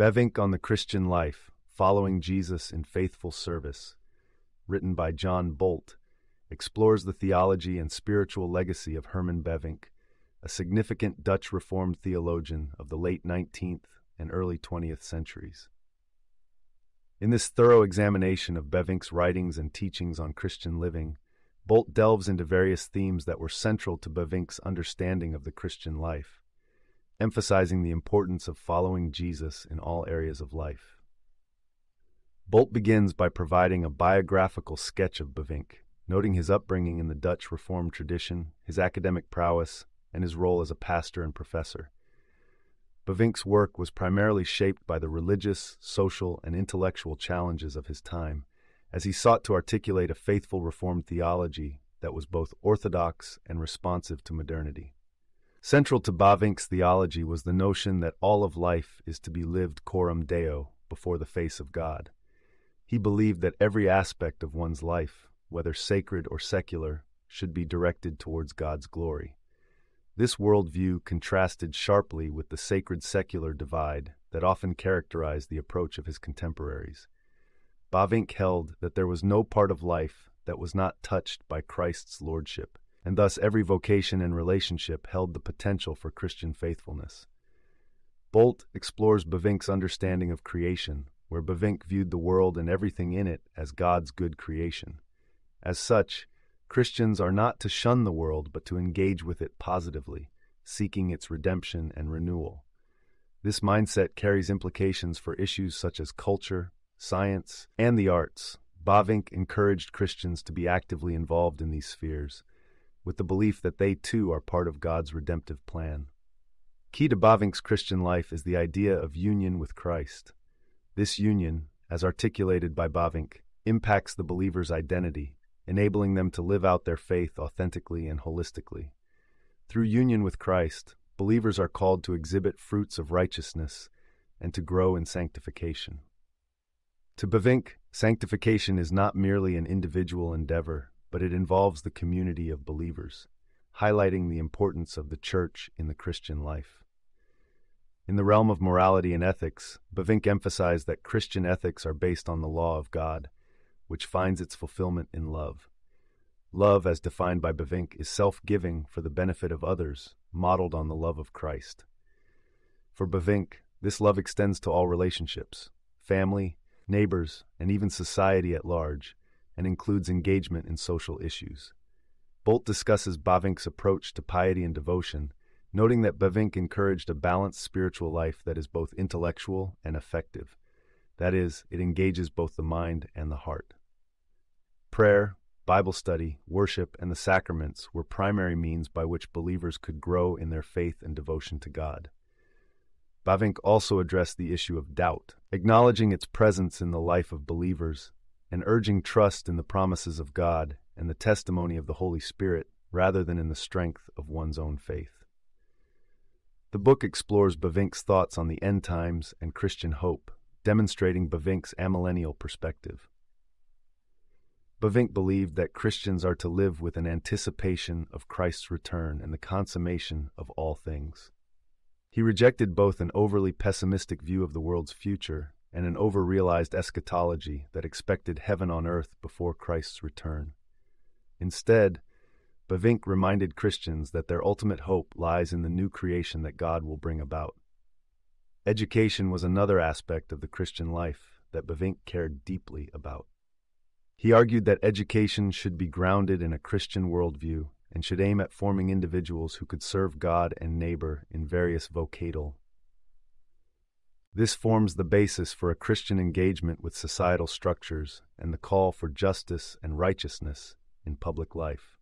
Bavinck on the Christian Life Following Jesus in Faithful Service, written by John Bolt, explores the theology and spiritual legacy of Herman Bavinck, a significant Dutch Reformed theologian of the late 19th and early 20th centuries. In this thorough examination of Bavinck's writings and teachings on Christian living, Bolt delves into various themes that were central to Bavinck's understanding of the Christian life, emphasizing the importance of following Jesus in all areas of life. Bolt begins by providing a biographical sketch of Bavinck, noting his upbringing in the Dutch Reformed tradition, his academic prowess, and his role as a pastor and professor. Bavinck's work was primarily shaped by the religious, social, and intellectual challenges of his time, as he sought to articulate a faithful Reformed theology that was both orthodox and responsive to modernity. Central to Bavinck's theology was the notion that all of life is to be lived coram deo, before the face of God. He believed that every aspect of one's life, whether sacred or secular, should be directed towards God's glory. This worldview contrasted sharply with the sacred secular divide that often characterized the approach of his contemporaries. Bavinck held that there was no part of life that was not touched by Christ's lordship, and thus every vocation and relationship held the potential for Christian faithfulness. Bolt explores Bavinck's understanding of creation, where Bavinck viewed the world and everything in it as God's good creation. As such, Christians are not to shun the world, but to engage with it positively, seeking its redemption and renewal. This mindset carries implications for issues such as culture, science, and the arts, Bavinck encouraged Christians to be actively involved in these spheres, with the belief that they too are part of God's redemptive plan. Key to Bavinck's Christian life is the idea of union with Christ. This union, as articulated by Bavinck, impacts the believer's identity, enabling them to live out their faith authentically and holistically. Through union with Christ, believers are called to exhibit fruits of righteousness and to grow in sanctification. To Bavinck, sanctification is not merely an individual endeavor, but it involves the community of believers, highlighting the importance of the church in the Christian life. In the realm of morality and ethics, Bavinck emphasized that Christian ethics are based on the law of God, which finds its fulfillment in love. Love, as defined by Bavinck, is self giving for the benefit of others, modeled on the love of Christ. For Bavinck, this love extends to all relationships family, neighbors, and even society at large, and includes engagement in social issues. Bolt discusses Bavinck's approach to piety and devotion, noting that Bavinck encouraged a balanced spiritual life that is both intellectual and effective. That is, it engages both the mind and the heart. Prayer, Bible study, worship, and the sacraments were primary means by which believers could grow in their faith and devotion to God. Bavinck also addressed the issue of doubt, acknowledging its presence in the life of believers and urging trust in the promises of God and the testimony of the Holy Spirit rather than in the strength of one's own faith. The book explores Bavinck's thoughts on the end times and Christian hope, demonstrating Bavinck's amillennial perspective. Bavinck believed that Christians are to live with an anticipation of Christ's return and the consummation of all things. He rejected both an overly pessimistic view of the world's future and an overrealized eschatology that expected heaven on earth before Christ's return. Instead, Bavinck reminded Christians that their ultimate hope lies in the new creation that God will bring about. Education was another aspect of the Christian life that Bavinck cared deeply about. He argued that education should be grounded in a Christian worldview and should aim at forming individuals who could serve God and neighbor in various vocational. This forms the basis for a Christian engagement with societal structures and the call for justice and righteousness in public life.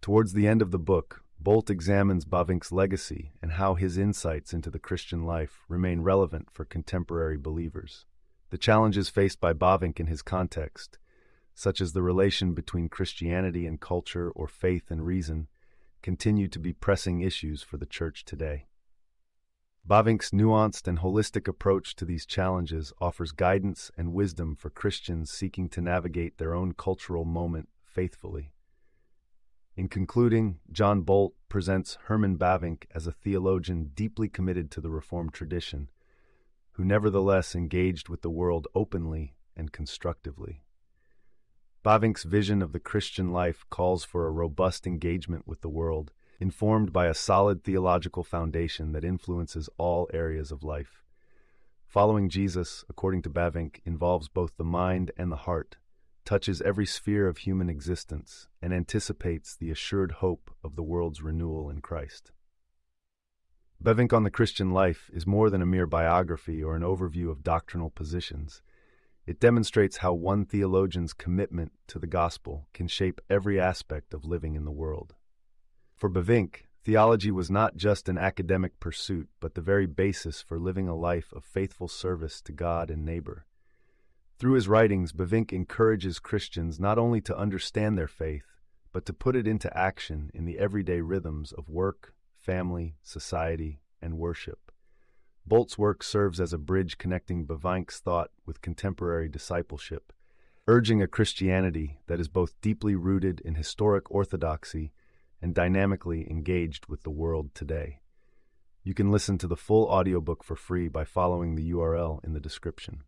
Towards the end of the book, Bolt examines Bavinck's legacy and how his insights into the Christian life remain relevant for contemporary believers. The challenges faced by Bavinck in his context such as the relation between Christianity and culture or faith and reason, continue to be pressing issues for the Church today. Bavinck's nuanced and holistic approach to these challenges offers guidance and wisdom for Christians seeking to navigate their own cultural moment faithfully. In concluding, John Bolt presents Herman Bavinck as a theologian deeply committed to the Reformed tradition, who nevertheless engaged with the world openly and constructively. Bavinck's vision of the Christian life calls for a robust engagement with the world, informed by a solid theological foundation that influences all areas of life. Following Jesus, according to Bavinck, involves both the mind and the heart, touches every sphere of human existence, and anticipates the assured hope of the world's renewal in Christ. Bavinck on the Christian life is more than a mere biography or an overview of doctrinal positions. It demonstrates how one theologian's commitment to the gospel can shape every aspect of living in the world. For Bavinck, theology was not just an academic pursuit, but the very basis for living a life of faithful service to God and neighbor. Through his writings, Bavinck encourages Christians not only to understand their faith, but to put it into action in the everyday rhythms of work, family, society, and worship. Bolt's work serves as a bridge connecting Bavinck's thought with contemporary discipleship, urging a Christianity that is both deeply rooted in historic orthodoxy and dynamically engaged with the world today. You can listen to the full audiobook for free by following the URL in the description.